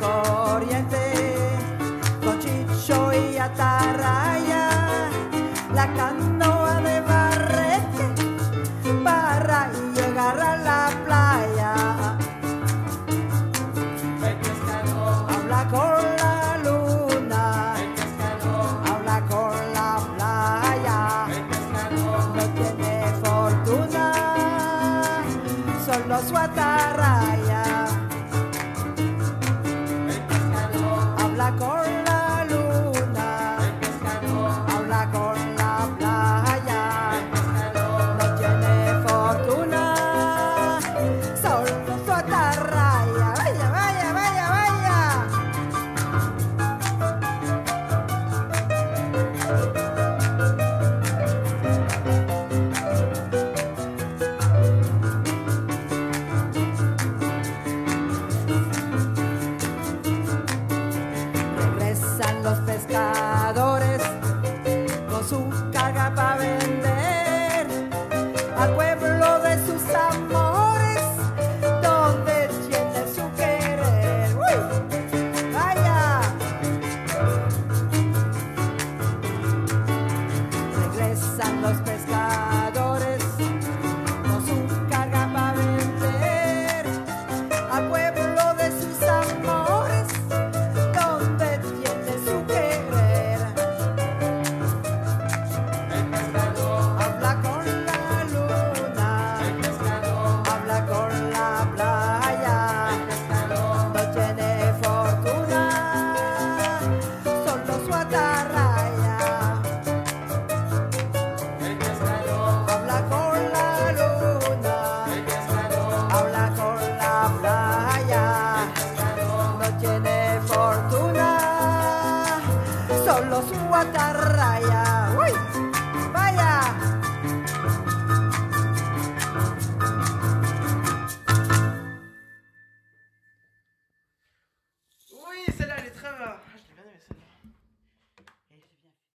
corriente, con chicho y atarraya, la canoa de barrete para llegar a la playa. El habla con la luna, el habla con la playa, el pescador no tiene fortuna, solo su aguatar